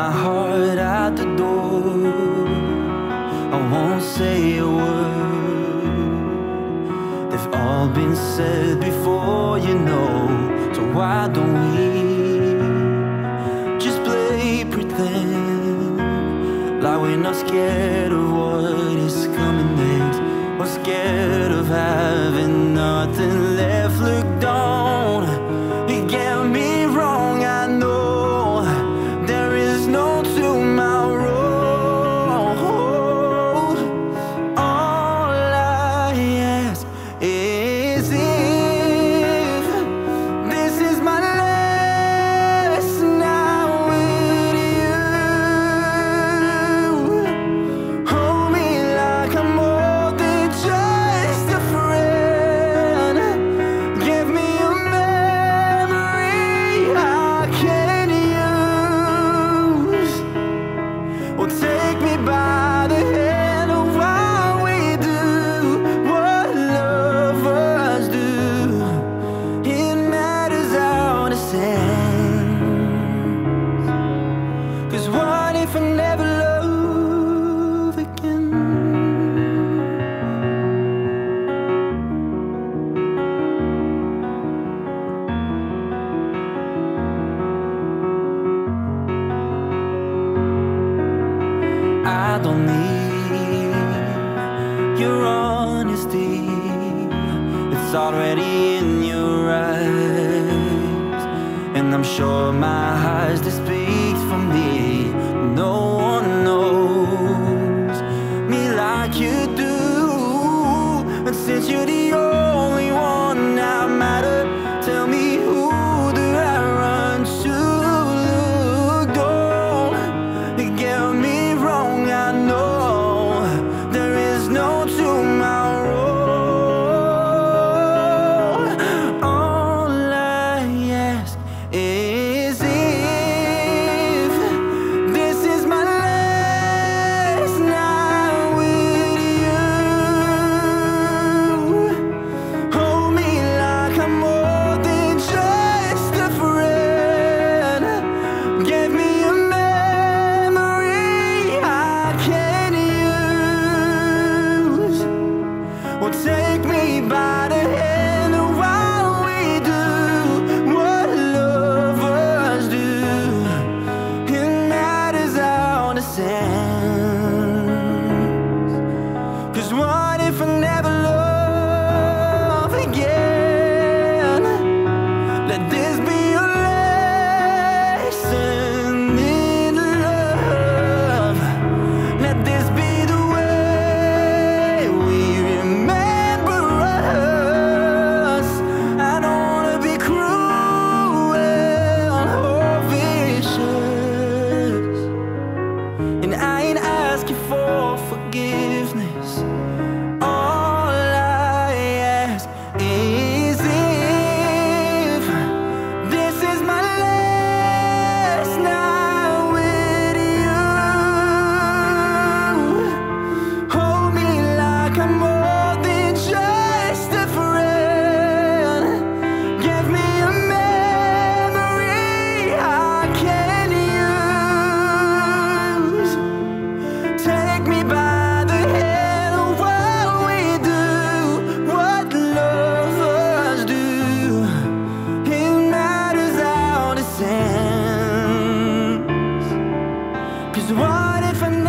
my heart out the door. I won't say a word. They've all been said before, you know. So why don't we just play pretend? Like we're not scared of what is coming next. We're scared of having nothing I don't need your honesty. It's already in your eyes, and I'm sure my eyes they speak for me. No one knows me like you do, and since you're the only one I matter, tell me who do I run to? Look, don't you me. take what if I